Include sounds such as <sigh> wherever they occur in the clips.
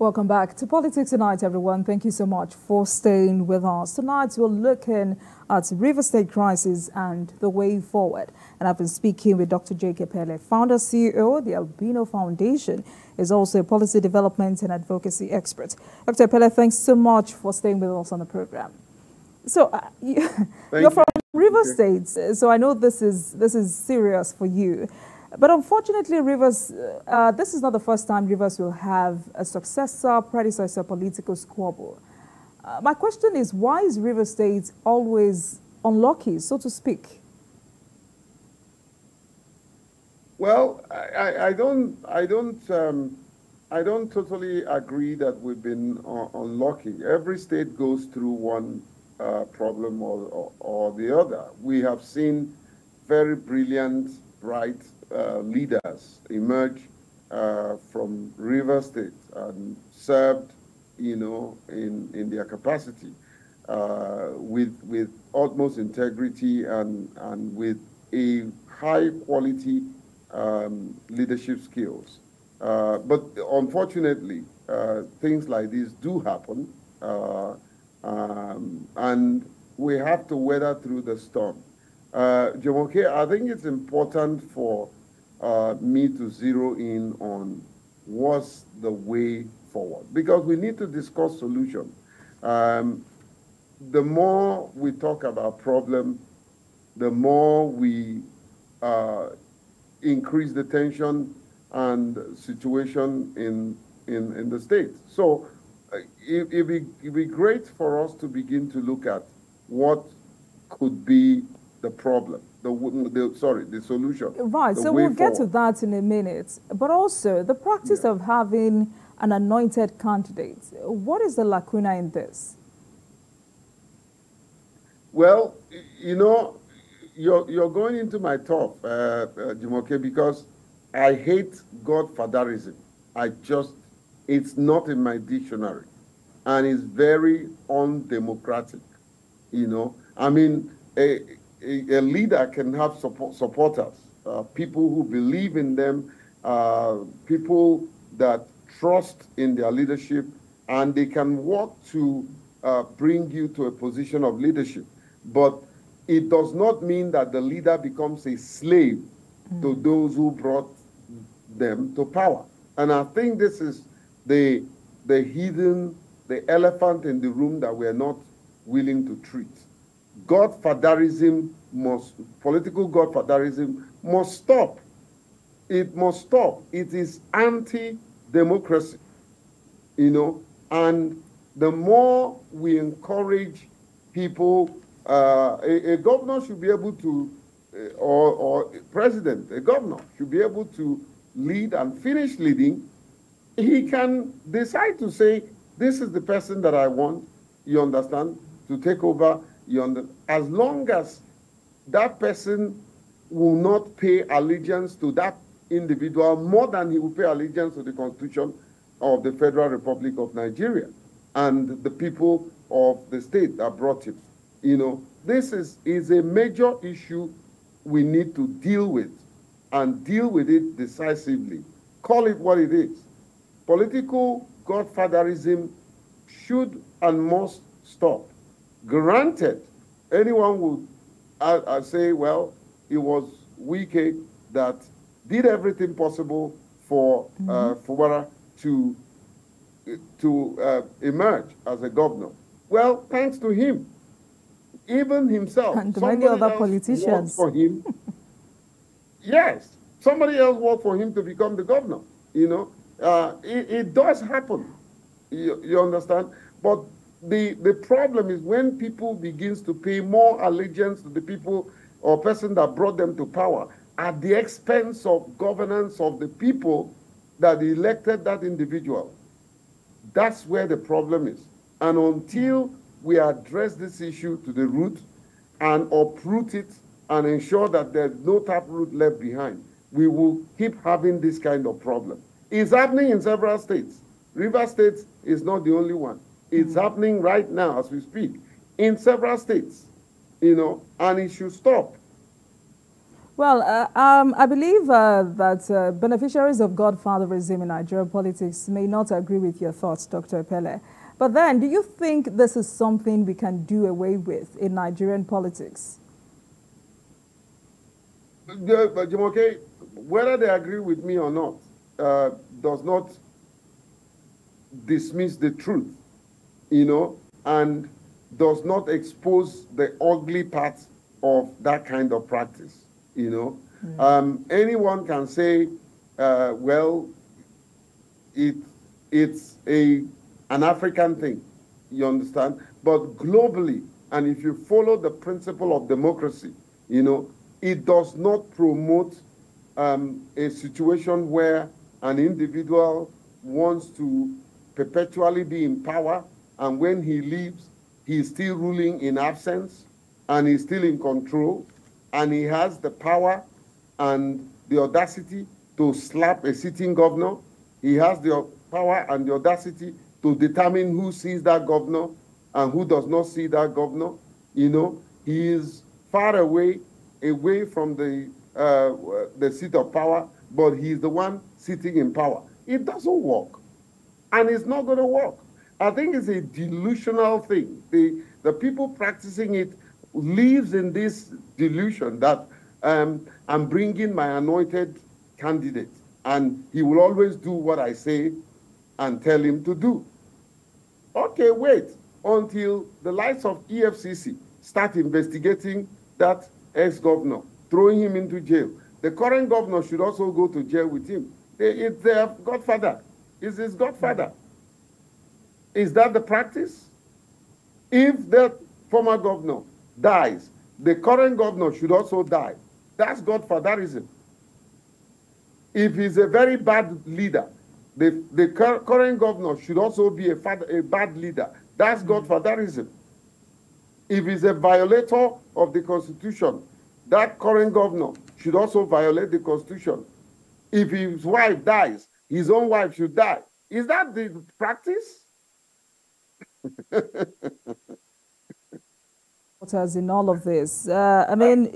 Welcome back to Politics Tonight, everyone. Thank you so much for staying with us. Tonight, we're looking at River State crisis and the way forward. And I've been speaking with Dr. Jake Epelle, founder, CEO, of the Albino Foundation, is also a policy development and advocacy expert. Dr. Epelle, thanks so much for staying with us on the program. So, uh, <laughs> you, are from River State, so I know this is this is serious for you. But unfortunately, Rivers, uh, this is not the first time Rivers will have a successor, predecessor political squabble. Uh, my question is, why is River State always unlucky, so to speak? Well, I, I don't, I don't, um, I don't totally agree that we've been uh, unlucky. Every state goes through one uh, problem or, or, or the other. We have seen very brilliant, bright uh, leaders emerge uh, from River State and served, you know, in, in their capacity uh, with, with utmost integrity and, and with a high quality um, leadership skills. Uh, but unfortunately, uh, things like this do happen, uh, um, and we have to weather through the storm. Uh, I think it's important for uh, me to zero in on what's the way forward because we need to discuss solution. Um, the more we talk about problem, the more we uh, increase the tension and situation in in, in the state. So uh, it, it'd, be, it'd be great for us to begin to look at what could be the problem the, the sorry the solution right so we'll get to that in a minute but also the practice yeah. of having an anointed candidate. What is the lacuna in this? Well you know you're, you're going into my top uh, uh, Jumoke, because I hate godfatherism. I just it's not in my dictionary and it's very undemocratic you know? I mean a, a, leader can have support, supporters, uh, people who believe in them, uh, people that trust in their leadership, and they can work to uh, bring you to a position of leadership. But it does not mean that the leader becomes a slave mm. to those who brought them to power. And I think this is the, the hidden, the elephant in the room that we're not willing to treat godfatherism must, political godfatherism must stop. It must stop. It is anti-democracy, you know, and the more we encourage people, uh, a, a, governor should be able to, uh, or, or president, a governor should be able to lead and finish leading. He can decide to say, this is the person that I want, you understand, to take over you? As long as that person will not pay allegiance to that individual more than he will pay allegiance to the Constitution of the Federal Republic of Nigeria and the people of the state that brought him. You know, this is, is a major issue we need to deal with and deal with it decisively. Call it what it is. Political godfatherism should and must stop. Granted, anyone would uh, uh, say, well, it was Wike that did everything possible for mm -hmm. uh, Fubara to to uh, emerge as a governor. Well, thanks to him, even himself, and many other politicians for him. <laughs> yes, somebody else worked for him to become the governor. You know, uh, it, it, does happen. You, you understand? But the, the problem is when people begins to pay more allegiance to the people or person that brought them to power at the expense of governance of the people that elected that individual. That's where the problem is. And until we address this issue to the root and uproot it and ensure that there's no taproot left behind, we will keep having this kind of problem. It's happening in several states. River State is not the only one. It's happening right now as we speak in several states, you know, and it should stop. Well, uh, um, I believe uh, that uh, beneficiaries of godfatherism in Nigerian politics may not agree with your thoughts, Dr. Epelle. But then, do you think this is something we can do away with in Nigerian politics? Jumoke, whether they agree with me or not uh, does not dismiss the truth, you know, and does not expose the ugly parts of that kind of practice, you know. Mm. Um, anyone can say, uh, well, it, it's a, an African thing, you understand? But globally, and if you follow the principle of democracy, you know, it does not promote um, a situation where an individual wants to perpetually be in power, and when he leaves, he's still ruling in absence, and he's still in control, and he has the power and the audacity to slap a sitting governor. He has the power and the audacity to determine who sees that governor and who does not see that governor. You know, he is far away away from the, uh, the seat of power, but he's the one sitting in power. It doesn't work. And it's not going to work. I think it's a delusional thing. The, the people practicing it lives in this delusion that um, I'm bringing my anointed candidate and he will always do what I say and tell him to do. Okay, wait until the lights of EFCC start investigating that ex-governor, throwing him into jail. The current governor should also go to jail with him. It's their godfather. It's his godfather. Is that the practice? If the former governor dies, the current governor should also die. That's godfatherism. If he's a very bad leader, the, the current governor should also be a, a bad leader. That's mm-hmm. godfatherism. If he's a violator of the Constitution, that current governor should also violate the Constitution. If his wife dies, his own wife should die. Is that the practice? As in all of this, uh, I mean,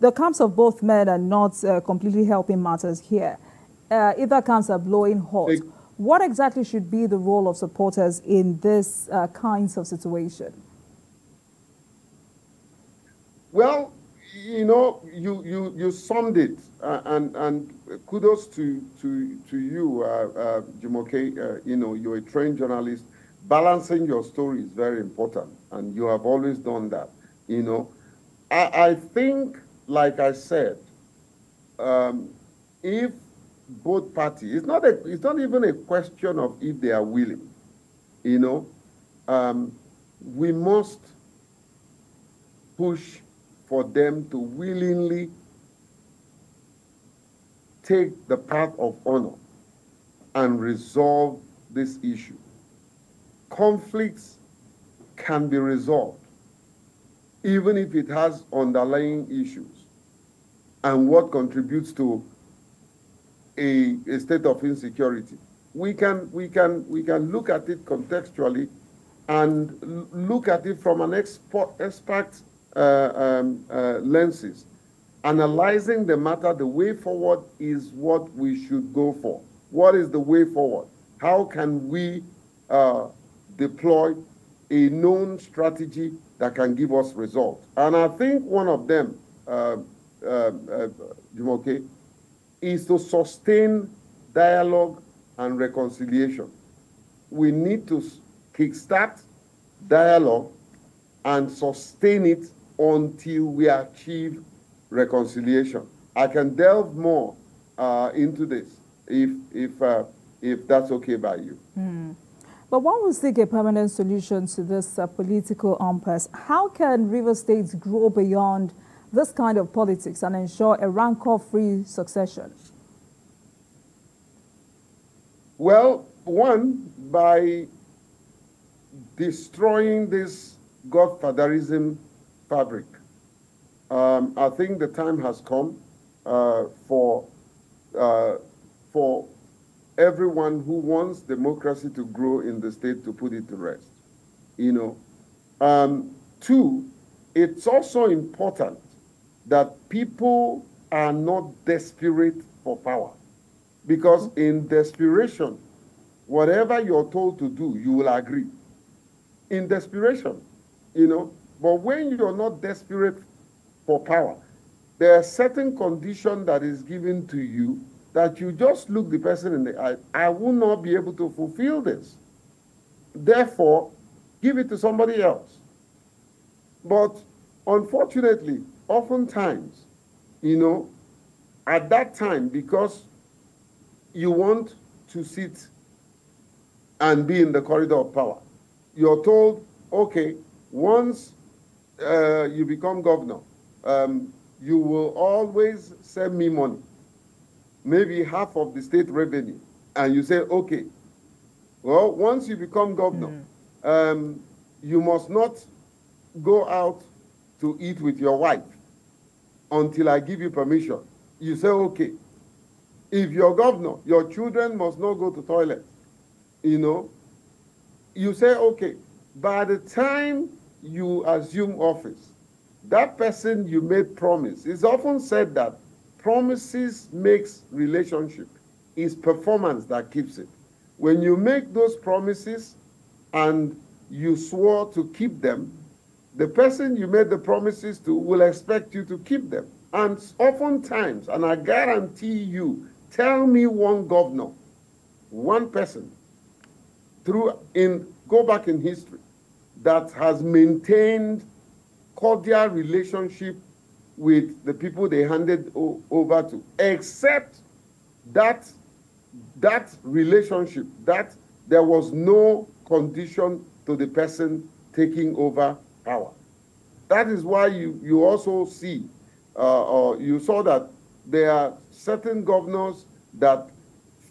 the camps of both men are not uh, completely helping matters here. Uh, either camps are blowing hot. what exactly should be the role of supporters in this uh, kinds of situation? Well, you know, you you you summed it, uh, and and kudos to to to you, uh, uh, Jumoke. Uh, you know, you're a trained journalist. Balancing your story is very important, and you have always done that. You know, I, I think, like I said, um, if both parties, it's not a, it's not even a question of if they are willing. You know, um, we must push for them to willingly take the path of honor and resolve this issue. Conflicts can be resolved even if it has underlying issues and what contributes to a, a state of insecurity. We can, we, can, we can look at it contextually and look at it from an expert, expert uh, um, uh, lenses. Analyzing the matter, the way forward is what we should go for. What is the way forward? How can we uh, deploy a known strategy that can give us results? And I think one of them, uh, uh, uh, Jumoke, is to sustain dialogue and reconciliation. We need to kickstart dialogue and sustain it until we achieve reconciliation. I can delve more uh, into this if, if, uh, if that's okay by you. Mm. But one would seek a permanent solution to this uh, political impasse. How can river states grow beyond this kind of politics and ensure a rancor-free succession? Well, one, by destroying this godfatherism fabric. Um, I think the time has come uh, for uh, for everyone who wants democracy to grow in the state to put it to rest. You know, um, two, it's also important that people are not desperate for power. Because in desperation, whatever you're told to do, you will agree. In desperation, you know. But when you're not desperate for power, there are certain condition that is given to you that you just look the person in the eye. I will not be able to fulfill this. Therefore, give it to somebody else. But unfortunately, oftentimes, you know, at that time, because you want to sit and be in the corridor of power, you're told, okay, once uh, you become governor, um, you will always send me money, maybe half of the state revenue. And you say, okay, well, once you become governor, mm. um, you must not go out to eat with your wife until I give you permission. You say, okay. If you're governor, your children must not go to toilet. You know, you say, okay. By the time you assume office, that person you made promise. It's often said that promises makes relationship. It's performance that keeps it. When you make those promises and you swore to keep them, the person you made the promises to will expect you to keep them. And oftentimes, and I guarantee you, tell me one governor, one person, through in go back in history, that has maintained cordial relationship with the people they handed over to, except that that relationship, that there was no condition to the person taking over power. That is why you, you also see, uh, or you saw that there are certain governors that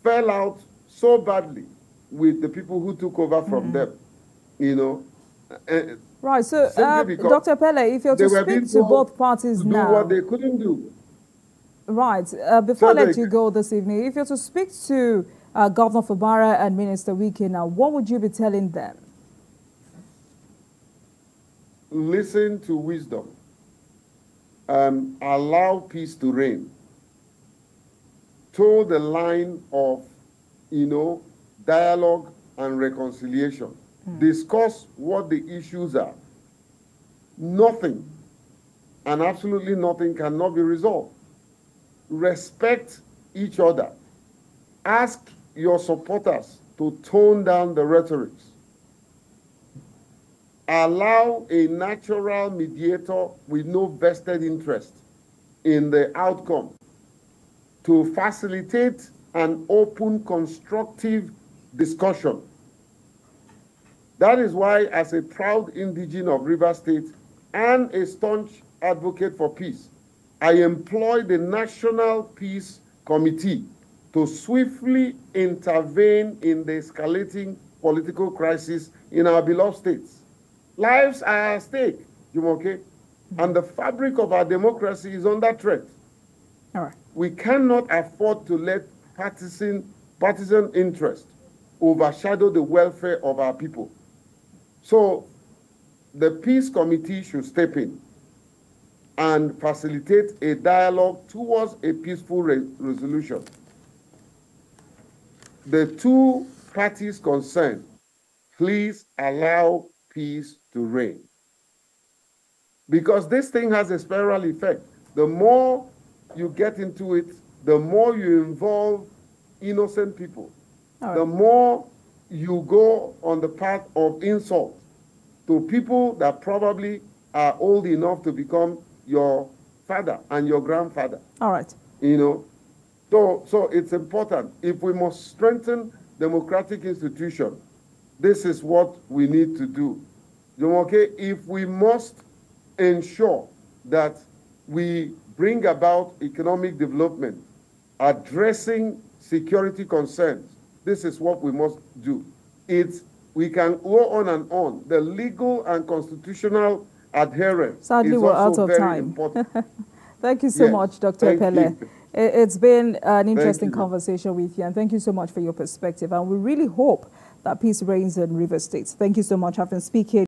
fell out so badly with the people who took over from mm -hmm. them, you know. Right, so uh, Dr. Epelle, if you're to speak to both parties to now. do what they couldn't do. Right, uh, before so I let you go this evening, if you're to speak to uh, Governor Fubara and Minister Wike now, what would you be telling them? listen to wisdom, and allow peace to reign. Toe the line of, you know, dialogue and reconciliation. Mm. Discuss what the issues are. Nothing, and absolutely nothing cannot be resolved. Respect each other. Ask your supporters to tone down the rhetorics allow a natural mediator with no vested interest in the outcome to facilitate an open, constructive discussion. That is why, as a proud indigene of River State and a staunch advocate for peace, I employ the National Peace Committee to swiftly intervene in the escalating political crisis in our beloved states. Lives are at stake, Jumoke, and the fabric of our democracy is under threat. All right. We cannot afford to let partisan, partisan interest overshadow the welfare of our people. So the Peace Committee should step in and facilitate a dialogue towards a peaceful re resolution. The two parties concerned, please allow peace to reign. Because this thing has a spiral effect. The more you get into it, the more you involve innocent people, right. the more you go on the path of insult to people that probably are old enough to become your father and your grandfather. All right. You know, so so it's important. If we must strengthen democratic institutions, this is what we need to do. You Okay, if we must ensure that we bring about economic development, addressing security concerns, this is what we must do. It's we can go on and on. The legal and constitutional adherence Sadly, is we're out of time. <laughs> thank you so yes, much, Dr. Epelle. You. It's been an interesting conversation with you, and thank you so much for your perspective. And we really hope that peace reigns in River State. Thank you so much. I've been speaking.